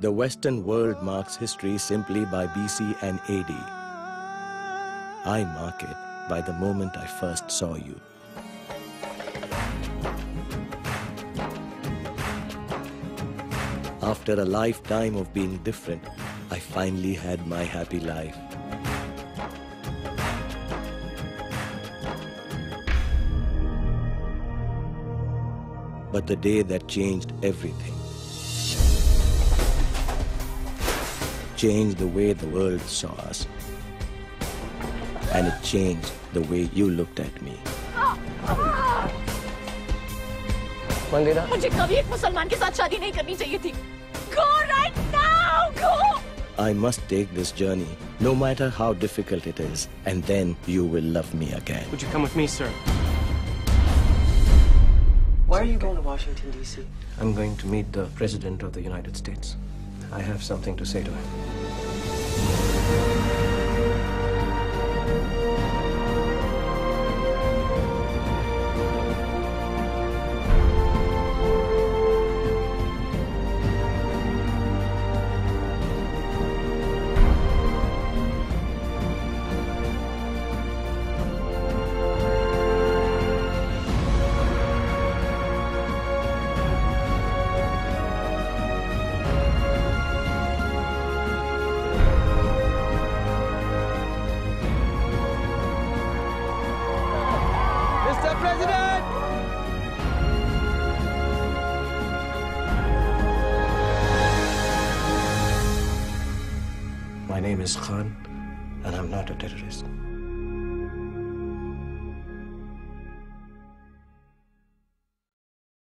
The Western world marks history simply by BC and AD. I mark it by the moment I first saw you. After a lifetime of being different, I finally had my happy life. But the day that changed everything, changed the way the world saw us, and it changed the way you looked at me. मंदिरा मुझे कभी एक मुसलमान के साथ शादी नहीं करनी चाहिए थी Go right now! Go! I must take this journey, no matter how difficult it is, and then you will love me again. Would you come with me, sir? Why are you going to Washington, D.C.? I'm going to meet the President of the United States. I have something to say to him. President! My name is Khan, and I'm not a terrorist.